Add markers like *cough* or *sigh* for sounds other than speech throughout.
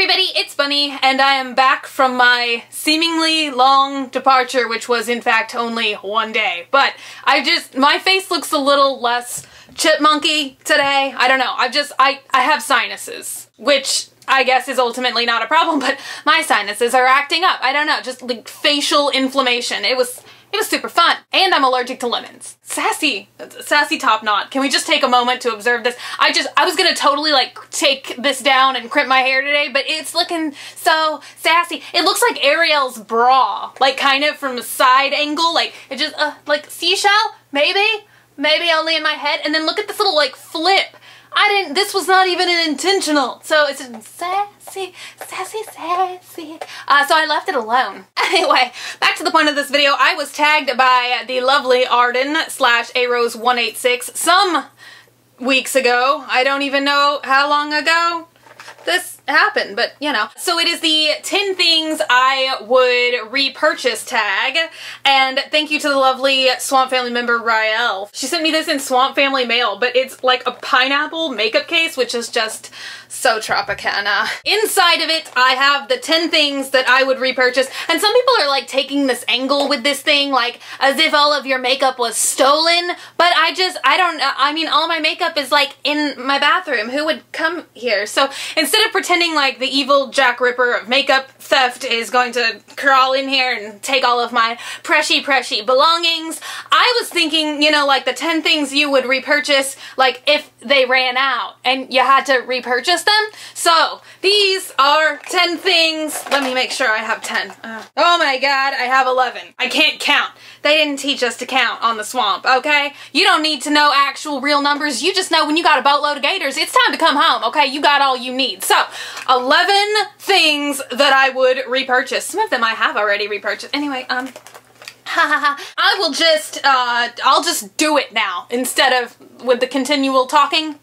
everybody, it's Bunny, and I am back from my seemingly long departure, which was in fact only one day. But I just, my face looks a little less chipmunky today. I don't know, I just, I, I have sinuses, which I guess is ultimately not a problem, *laughs* but my sinuses are acting up. I don't know, just like facial inflammation. It was, it was super fun. And I'm allergic to lemons. Sassy. Sassy top knot. Can we just take a moment to observe this? I just, I was gonna totally like take this down and crimp my hair today, but it's looking so sassy. It looks like Ariel's bra. Like kind of from a side angle. Like it just, uh, like seashell? Maybe? Maybe only in my head. And then look at this little like flip. I didn't, this was not even an intentional. So it's sassy, sassy, sassy. Uh, so I left it alone. *laughs* Anyway, back to the point of this video. I was tagged by the lovely Arden slash Arose186 some weeks ago. I don't even know how long ago this happened, but you know. So it is the 10 things I would repurchase tag, and thank you to the lovely Swamp Family member Rael. She sent me this in Swamp Family mail, but it's like a pineapple makeup case, which is just so Tropicana. Inside of it, I have the 10 things that I would repurchase, and some people are like taking this angle with this thing, like as if all of your makeup was stolen, but I just, I don't, I mean, all my makeup is like in my bathroom. Who would come here? So instead of pretending like the evil Jack Ripper of makeup theft is going to crawl in here and take all of my pressy pressy belongings, I was thinking, you know, like the 10 things you would repurchase, like if they ran out and you had to repurchase them. So these are 10 things. Let me make sure I have 10. Uh, oh my god, I have 11. I can't count. They didn't teach us to count on the swamp, okay? You don't need to know actual real numbers. You just know when you got a boatload of gators, it's time to come home, okay? You got all you need. So, 11 things that I would repurchase. Some of them I have already repurchased. Anyway, um, *laughs* I will just, uh, I'll just do it now instead of with the continual talking.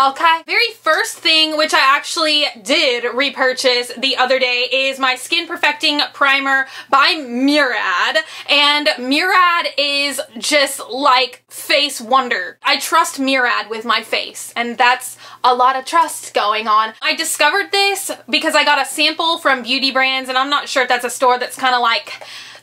Okay. Very first thing, which I actually did repurchase the other day, is my Skin Perfecting Primer by Murad. And Murad is just like face wonder. I trust Murad with my face, and that's a lot of trust going on. I discovered this because I got a sample from Beauty Brands, and I'm not sure if that's a store that's kind of like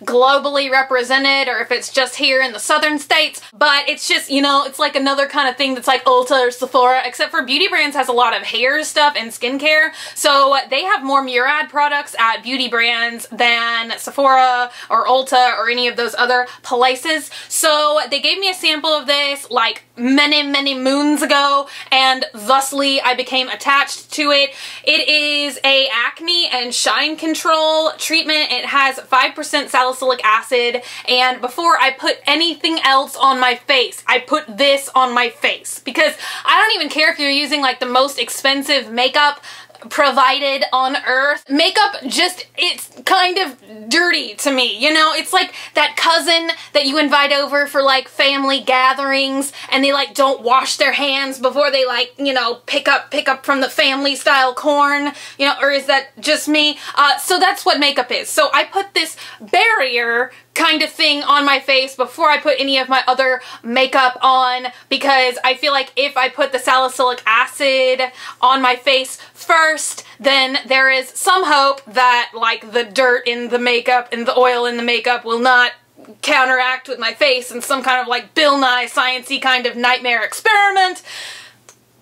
globally represented or if it's just here in the southern states, but it's just, you know, it's like another kind of thing that's like Ulta or Sephora, except for Beauty Brands has a lot of hair stuff and skincare, so they have more Murad products at Beauty Brands than Sephora or Ulta or any of those other places, so they gave me a sample of this like many, many moons ago, and thusly I became attached to it. It is a acne and shine control treatment. It has 5% salicylic acid, and before I put anything else on my face, I put this on my face because I don't even care if you're using like the most expensive makeup provided on earth. Makeup just, it's kind of dirty to me, you know? It's like that cousin that you invite over for like family gatherings and they like don't wash their hands before they like, you know, pick up, pick up from the family style corn, you know, or is that just me? Uh, so that's what makeup is. So I put this barrier kind of thing on my face before I put any of my other makeup on because I feel like if I put the salicylic acid on my face first, then there is some hope that like the dirt in the makeup and the oil in the makeup will not counteract with my face in some kind of like Bill Nye sciency kind of nightmare experiment.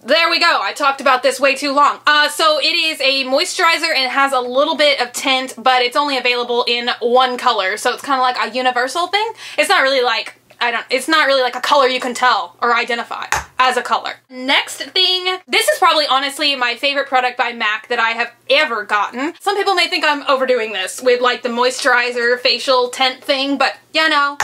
There we go. I talked about this way too long. Uh, so it is a moisturizer and it has a little bit of tint, but it's only available in one color. So it's kind of like a universal thing. It's not really like, I don't, it's not really like a color you can tell or identify as a color. Next thing, this is probably honestly my favorite product by MAC that I have ever gotten. Some people may think I'm overdoing this with like the moisturizer facial tint thing, but you know,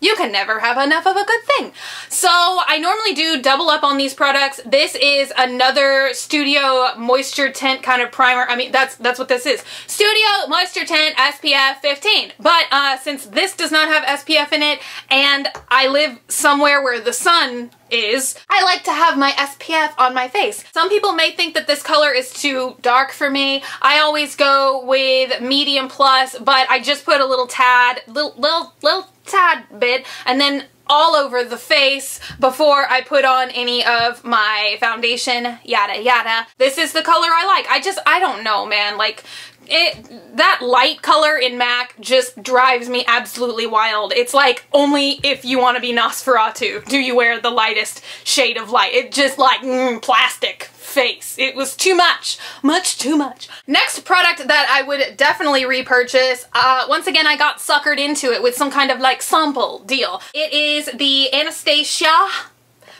you can never have enough of a good thing. So I normally do double up on these products. This is another Studio Moisture Tint kind of primer. I mean, that's that's what this is. Studio Moisture Tint SPF 15. But uh, since this does not have SPF in it, and I live somewhere where the sun is I like to have my SPF on my face. Some people may think that this color is too dark for me. I always go with medium plus, but I just put a little tad, little, little, little tad bit, and then all over the face before I put on any of my foundation, yada yada. This is the color I like. I just, I don't know, man. Like, it that light color in MAC just drives me absolutely wild. It's like only if you want to be Nosferatu do you wear the lightest shade of light. It just like mm, plastic face. It was too much. Much too much. Next product that I would definitely repurchase, uh, once again I got suckered into it with some kind of like sample deal. It is the Anastasia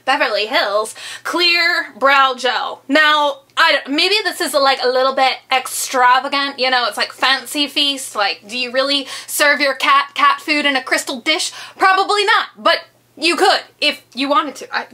Beverly Hills Clear Brow Gel. Now, I maybe this is like a little bit extravagant, you know, it's like fancy feast, like do you really serve your cat cat food in a crystal dish? Probably not, but you could if you wanted to. I,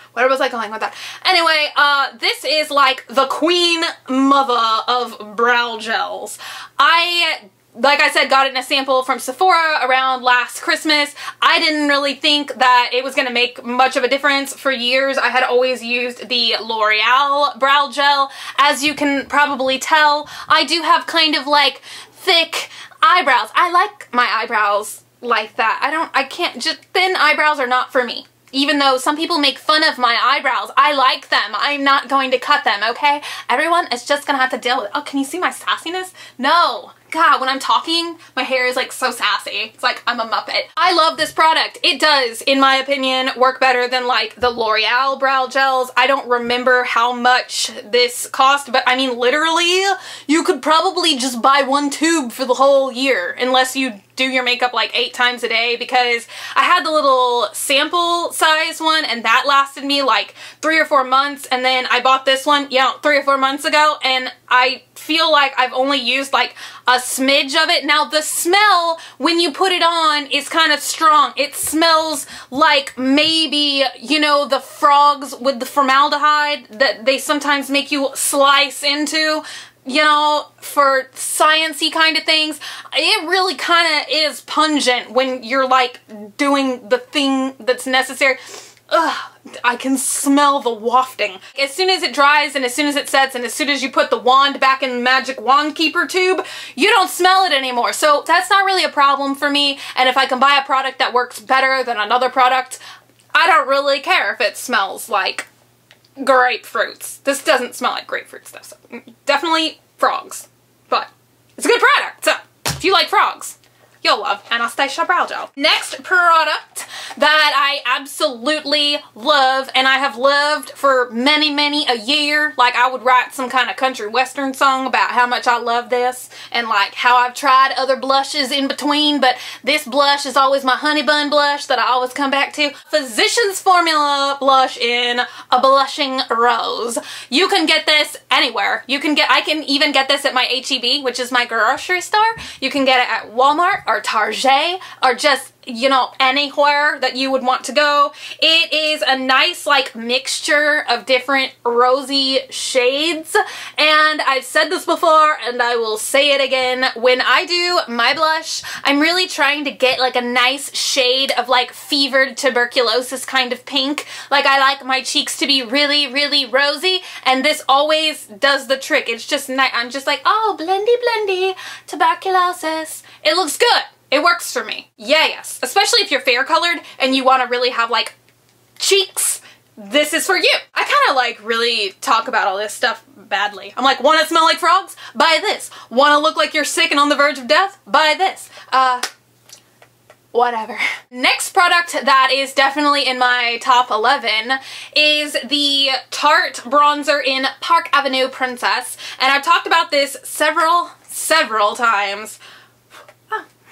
*laughs* where was I going with that? Anyway, uh, this is like the queen mother of brow gels. I like I said, got it in a sample from Sephora around last Christmas. I didn't really think that it was going to make much of a difference for years. I had always used the L'Oreal Brow Gel. As you can probably tell, I do have kind of like thick eyebrows. I like my eyebrows like that. I don't, I can't, just thin eyebrows are not for me. Even though some people make fun of my eyebrows, I like them. I'm not going to cut them, okay? Everyone is just gonna have to deal with it. Oh, can you see my sassiness? No. God, when I'm talking, my hair is like so sassy. It's like I'm a Muppet. I love this product. It does, in my opinion, work better than like the L'Oreal brow gels. I don't remember how much this cost, but I mean, literally, you could probably just buy one tube for the whole year unless you do your makeup like eight times a day because I had the little sample size one and that lasted me like three or four months and then I bought this one, yeah, three or four months ago and I feel like I've only used like a smidge of it. Now the smell when you put it on is kind of strong. It smells like maybe, you know, the frogs with the formaldehyde that they sometimes make you slice into you know, for sciency kind of things, it really kind of is pungent when you're like doing the thing that's necessary. Ugh, I can smell the wafting. As soon as it dries and as soon as it sets and as soon as you put the wand back in the magic wand keeper tube, you don't smell it anymore. So that's not really a problem for me. And if I can buy a product that works better than another product, I don't really care if it smells like grapefruits. This doesn't smell like grapefruit stuff, so mm, definitely frogs. But it's a good product, so if you like frogs, you'll love Anastasia Brow Gel. Next product that I absolutely love and I have loved for many, many a year. Like I would write some kind of country western song about how much I love this and like how I've tried other blushes in between, but this blush is always my honey bun blush that I always come back to. Physicians Formula blush in a blushing rose. You can get this anywhere. You can get, I can even get this at my HEB, which is my grocery store. You can get it at Walmart or Target or just you know, anywhere that you would want to go. It is a nice like mixture of different rosy shades and I've said this before and I will say it again. When I do my blush, I'm really trying to get like a nice shade of like fevered tuberculosis kind of pink. Like I like my cheeks to be really, really rosy and this always does the trick. It's just. I'm just like, oh, blendy, blendy, tuberculosis. It looks good. It works for me. Yeah, yes. Especially if you're fair colored and you want to really have like cheeks, this is for you. I kind of like really talk about all this stuff badly. I'm like, want to smell like frogs? Buy this. Want to look like you're sick and on the verge of death? Buy this. Uh, whatever. Next product that is definitely in my top 11 is the Tarte bronzer in Park Avenue Princess. And I've talked about this several, several times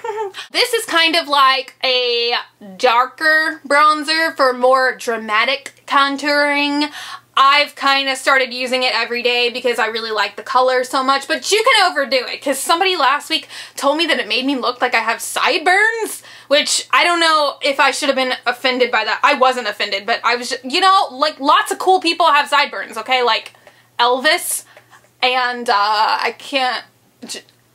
*laughs* this is kind of like a darker bronzer for more dramatic contouring. I've kind of started using it every day because I really like the color so much, but you can overdo it because somebody last week told me that it made me look like I have sideburns, which I don't know if I should have been offended by that. I wasn't offended, but I was, just, you know, like lots of cool people have sideburns, okay? Like Elvis and uh, I can't,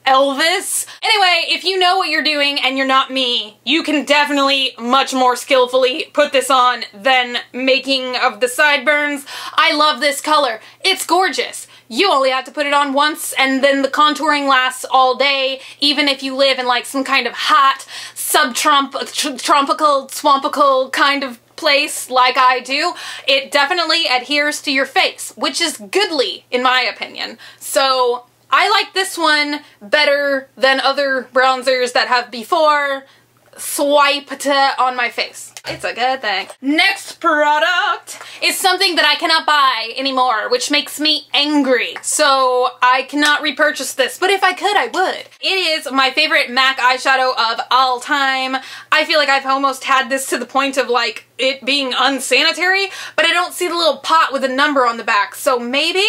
Elvis. Anyway, if you know what you're doing and you're not me, you can definitely much more skillfully put this on than making of the sideburns. I love this color. It's gorgeous. You only have to put it on once and then the contouring lasts all day, even if you live in like some kind of hot, subtropical, swampical kind of place like I do, it definitely adheres to your face, which is goodly in my opinion. So I like this one better than other bronzers that have before swiped on my face. It's a good thing. Next product is something that I cannot buy anymore, which makes me angry. So I cannot repurchase this, but if I could, I would. It is my favorite MAC eyeshadow of all time. I feel like I've almost had this to the point of like it being unsanitary, but I don't see the little pot with a number on the back. So maybe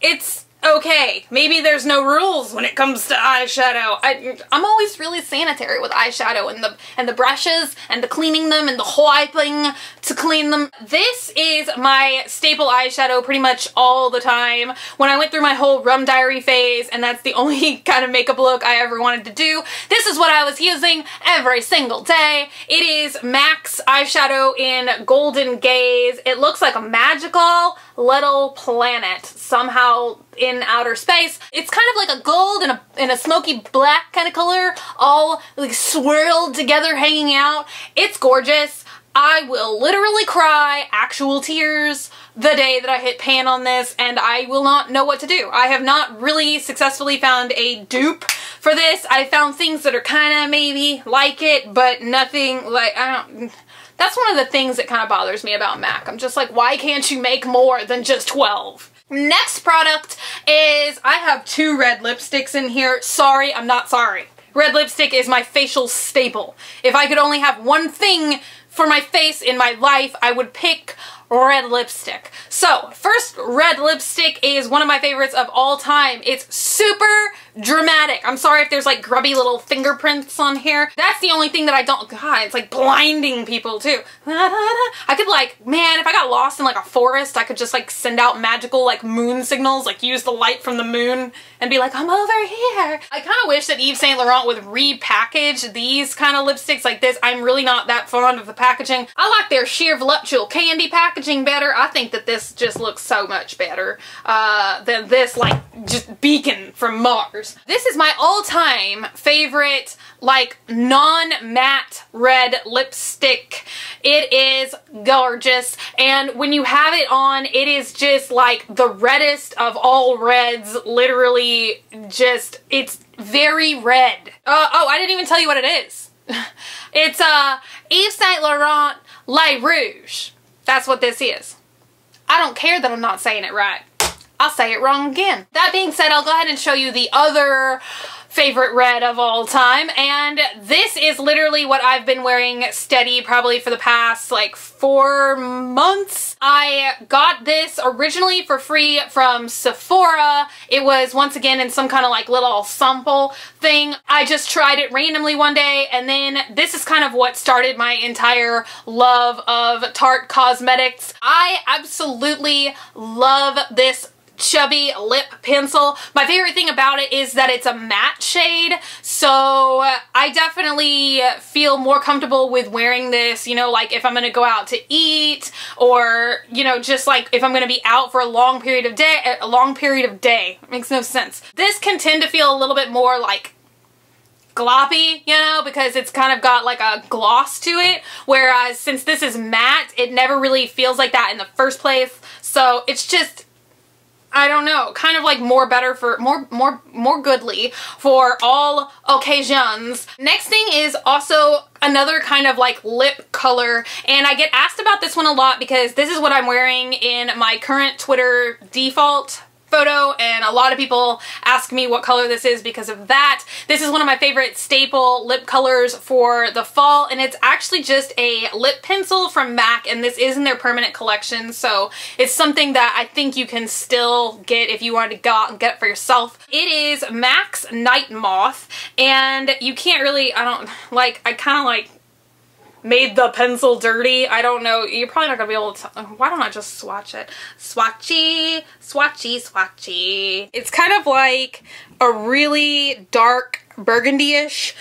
it's okay, maybe there's no rules when it comes to eyeshadow. I, I'm always really sanitary with eyeshadow and the and the brushes and the cleaning them and the wiping to clean them. This is my staple eyeshadow pretty much all the time. When I went through my whole rum diary phase and that's the *laughs* only kind of makeup look I ever wanted to do, this is what I was using every single day. It is MAC's eyeshadow in Golden Gaze. It looks like a magical little planet somehow in outer space. It's kind of like a gold and a, and a smoky black kind of color, all like swirled together hanging out. It's gorgeous. I will literally cry actual tears the day that I hit pan on this and I will not know what to do. I have not really successfully found a dupe for this. I found things that are kind of maybe like it, but nothing like, I don't, that's one of the things that kind of bothers me about MAC. I'm just like, why can't you make more than just 12? Next product is, I have two red lipsticks in here. Sorry, I'm not sorry. Red lipstick is my facial staple. If I could only have one thing for my face in my life, I would pick red lipstick. So, first red lipstick is one of my favorites of all time. It's super dramatic. I'm sorry if there's like grubby little fingerprints on here. That's the only thing that I don't, God, it's like blinding people too. *laughs* I could like, man, if I got lost in like a forest, I could just like send out magical like moon signals, like use the light from the moon and be like, I'm over here. I kind of wish that Yves Saint Laurent would repackage these kind of lipsticks like this. I'm really not that fond of the packaging. I like their sheer voluptual candy packaging better. I think that this just looks so much better uh, than this like just beacon from Mars. This is my all-time favorite like non-matte red lipstick. It is gorgeous and when you have it on it is just like the reddest of all reds literally just it's very red. Uh, oh I didn't even tell you what it is. *laughs* it's uh Yves Saint Laurent Le Rouge. That's what this is. I don't care that I'm not saying it right. I'll say it wrong again. That being said, I'll go ahead and show you the other favorite red of all time and this is literally what I've been wearing steady probably for the past like four months. I got this originally for free from Sephora. It was once again in some kind of like little sample thing. I just tried it randomly one day and then this is kind of what started my entire love of Tarte Cosmetics. I absolutely love this chubby lip pencil. My favorite thing about it is that it's a matte shade, so I definitely feel more comfortable with wearing this, you know, like if I'm gonna go out to eat or, you know, just like if I'm gonna be out for a long period of day, a long period of day. It makes no sense. This can tend to feel a little bit more like gloppy, you know, because it's kind of got like a gloss to it, whereas since this is matte, it never really feels like that in the first place. So it's just, I don't know, kind of like more better for, more, more, more goodly for all occasions. Next thing is also another kind of like lip color and I get asked about this one a lot because this is what I'm wearing in my current Twitter default photo and a lot of people ask me what color this is because of that. This is one of my favorite staple lip colors for the fall and it's actually just a lip pencil from MAC and this is in their permanent collection so it's something that I think you can still get if you wanted to go out and get it for yourself. It is MAC's Night Moth and you can't really, I don't, like, I kind of like made the pencil dirty. I don't know. You're probably not gonna be able to. Why don't I just swatch it? Swatchy, swatchy, swatchy. It's kind of like a really dark burgundy-ish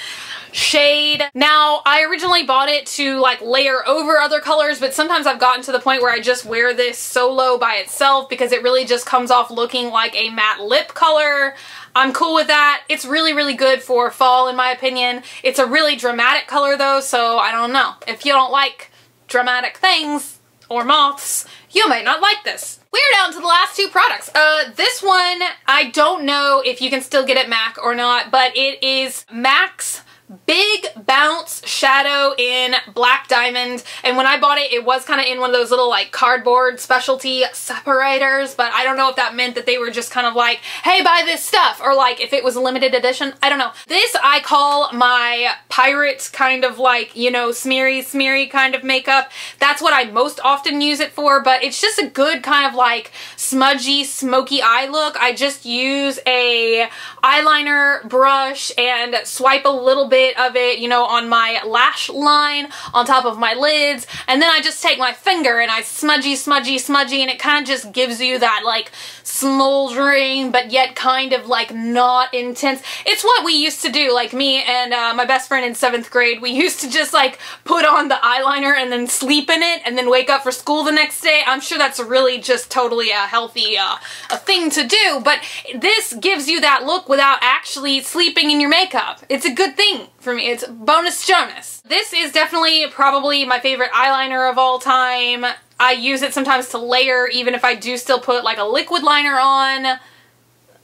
shade. Now, I originally bought it to like layer over other colors, but sometimes I've gotten to the point where I just wear this solo by itself because it really just comes off looking like a matte lip color. I'm cool with that. It's really, really good for fall in my opinion. It's a really dramatic color though, so I don't know. If you don't like dramatic things or moths, you might not like this. We're down to the last two products. Uh, this one, I don't know if you can still get it MAC or not, but it is MAC's big bounce shadow in black diamond. And when I bought it it was kind of in one of those little like cardboard specialty separators but I don't know if that meant that they were just kind of like hey buy this stuff or like if it was a limited edition. I don't know. This I call my pirate kind of like you know smeary smeary kind of makeup. That's what I most often use it for but it's just a good kind of like smudgy smoky eye look. I just use a eyeliner brush and swipe a little bit of it, you know, on my lash line, on top of my lids, and then I just take my finger and I smudgy, smudgy, smudgy, and it kind of just gives you that, like, smoldering, but yet kind of, like, not intense. It's what we used to do, like, me and uh, my best friend in 7th grade, we *laughs* used to just, like, put on the eyeliner and then sleep in it, and then wake up for school the next day. I'm sure that's really just totally a healthy uh, a thing to do, but this gives you that look without actually sleeping in your makeup. It's a good thing for me. It's bonus Jonas. This is definitely probably my favorite eyeliner of all time. I use it sometimes to layer even if I do still put like a liquid liner on.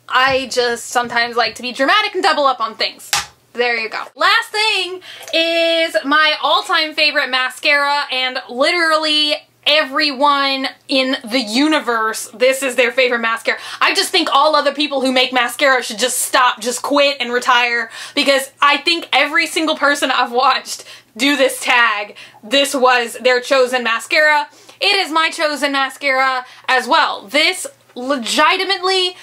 I just sometimes like to be dramatic and double up on things. There you go. Last thing is my all-time favorite mascara and literally everyone in the universe, this is their favorite mascara. I just think all other people who make mascara should just stop, just quit and retire because I think every single person I've watched do this tag, this was their chosen mascara. It is my chosen mascara as well. This legitimately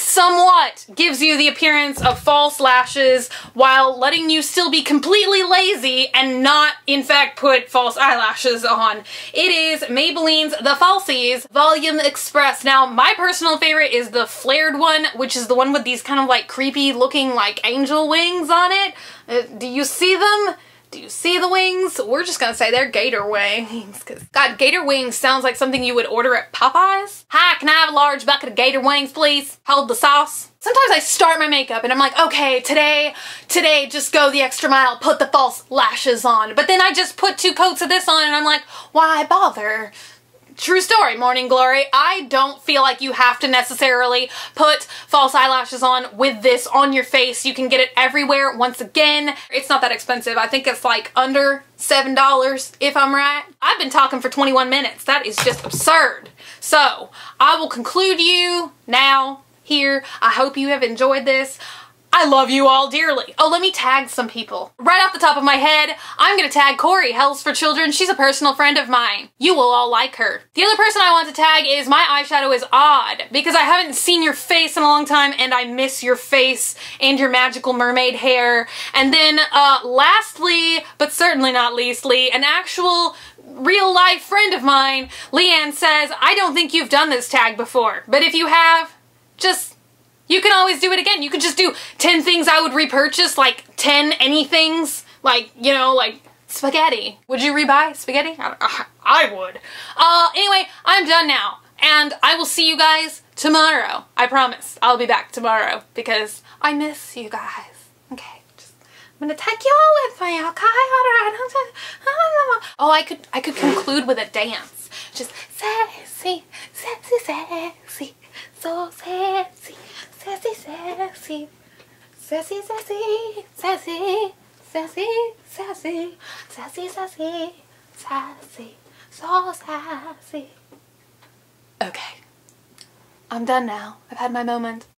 somewhat gives you the appearance of false lashes while letting you still be completely lazy and not in fact put false eyelashes on. It is Maybelline's The Falsies Volume Express. Now my personal favorite is the flared one which is the one with these kind of like creepy looking like angel wings on it. Uh, do you see them? Do you see the wings? We're just gonna say they're gator wings. Cause God, gator wings sounds like something you would order at Popeyes. Hi, can I have a large bucket of gator wings, please? Hold the sauce. Sometimes I start my makeup and I'm like, okay, today, today, just go the extra mile, put the false lashes on. But then I just put two coats of this on and I'm like, why bother? True story, Morning Glory. I don't feel like you have to necessarily put false eyelashes on with this on your face. You can get it everywhere. Once again, it's not that expensive. I think it's like under $7 if I'm right. I've been talking for 21 minutes. That is just absurd. So, I will conclude you now here. I hope you have enjoyed this. I love you all dearly. Oh, let me tag some people. Right off the top of my head, I'm gonna tag Corey, Hells for Children. She's a personal friend of mine. You will all like her. The other person I want to tag is my eyeshadow is odd because I haven't seen your face in a long time and I miss your face and your magical mermaid hair. And then, uh, lastly, but certainly not leastly, an actual real life friend of mine, Leanne says, I don't think you've done this tag before, but if you have, just you can always do it again. You could just do 10 things I would repurchase, like 10 anythings, like, you know, like spaghetti. Would you rebuy spaghetti? I, I would. Uh, anyway, I'm done now. And I will see you guys tomorrow. I promise. I'll be back tomorrow because I miss you guys. Okay. I'm gonna take you all with me, okay? Alright. Oh, I could I could conclude with a dance. Just sassy, sassy, sassy, so sassy. Sassy, sassy, sassy, sassy, sassy, sassy, sassy, sassy, so sassy. Okay, I'm done now. I've had my moment.